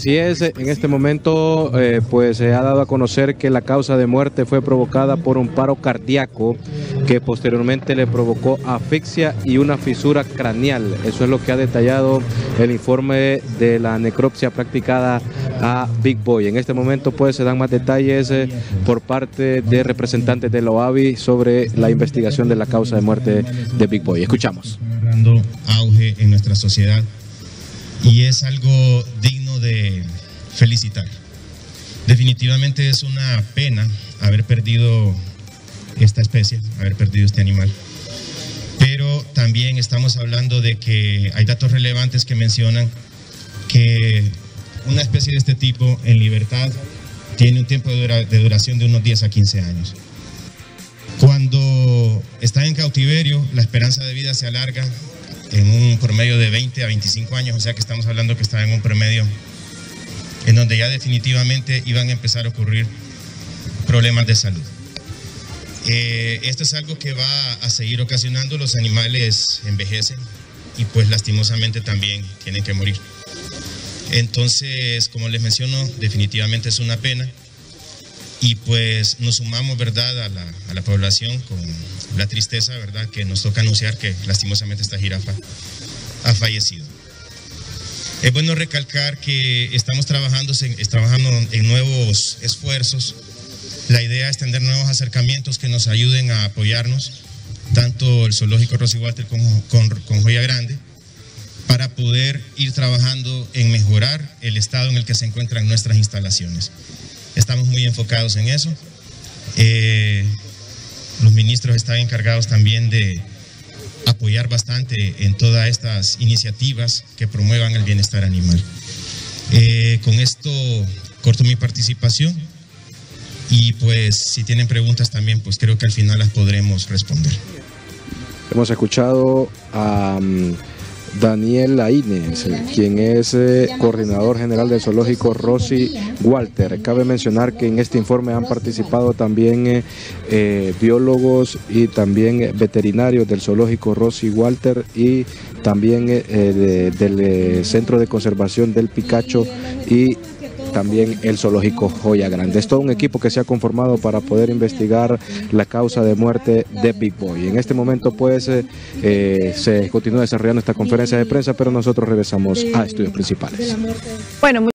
Así es, en este momento eh, pues se ha dado a conocer que la causa de muerte fue provocada por un paro cardíaco que posteriormente le provocó asfixia y una fisura craneal. Eso es lo que ha detallado el informe de la necropsia practicada a Big Boy. En este momento pues se dan más detalles eh, por parte de representantes de la OAVI sobre la investigación de la causa de muerte de Big Boy. Escuchamos. Auge en nuestra sociedad y es algo digno de felicitar. Definitivamente es una pena haber perdido esta especie, haber perdido este animal. Pero también estamos hablando de que hay datos relevantes que mencionan que una especie de este tipo en libertad tiene un tiempo de, duración de unos 10 a 15 años. Cuando está en cautiverio, la esperanza de vida se alarga en un promedio de 20 a 25 años, o sea que estamos hablando que está en un promedio en donde ya definitivamente iban a empezar a ocurrir problemas de salud. Eh, esto es algo que va a seguir ocasionando, los animales envejecen y pues lastimosamente también tienen que morir. Entonces, como les menciono, definitivamente es una pena y pues nos sumamos, ¿verdad?, a la, a la, población con la tristeza, ¿verdad?, que nos toca anunciar que lastimosamente esta jirafa ha fallecido. Es bueno recalcar que estamos trabajando trabajando en nuevos esfuerzos. La idea es tener nuevos acercamientos que nos ayuden a apoyarnos, tanto el Zoológico Rosy Walter con, con, con Joya Grande, para poder ir trabajando en mejorar el estado en el que se encuentran nuestras instalaciones. Estamos muy enfocados en eso. Eh, los ministros están encargados también de apoyar bastante en todas estas iniciativas que promuevan el bienestar animal. Eh, con esto corto mi participación y pues si tienen preguntas también pues creo que al final las podremos responder. Hemos escuchado a... Um Daniel Laínez, quien es eh, coordinador general del zoológico Rossi Walter. Cabe mencionar que en este informe han participado también eh, eh, biólogos y también veterinarios del zoológico Rossi Walter y también del Centro de Conservación del Picacho y también el zoológico Joya Grande. Es todo un equipo que se ha conformado para poder investigar la causa de muerte de Big Boy. En este momento pues eh, eh, se continúa desarrollando esta conferencia de prensa, pero nosotros regresamos a estudios principales. Bueno,